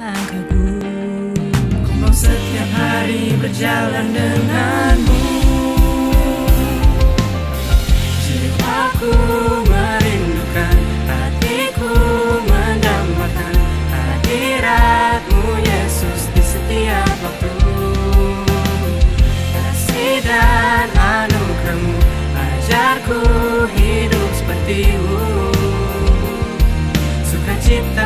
langkahku. Ku mau setiap hari berjalan denganmu. Jiwaku merindukan Hatiku mendambakan Hadiratmu Yesus di setiap waktu. Kasih dan anugerahmu Ajarku hidup sepertimu. Sukacita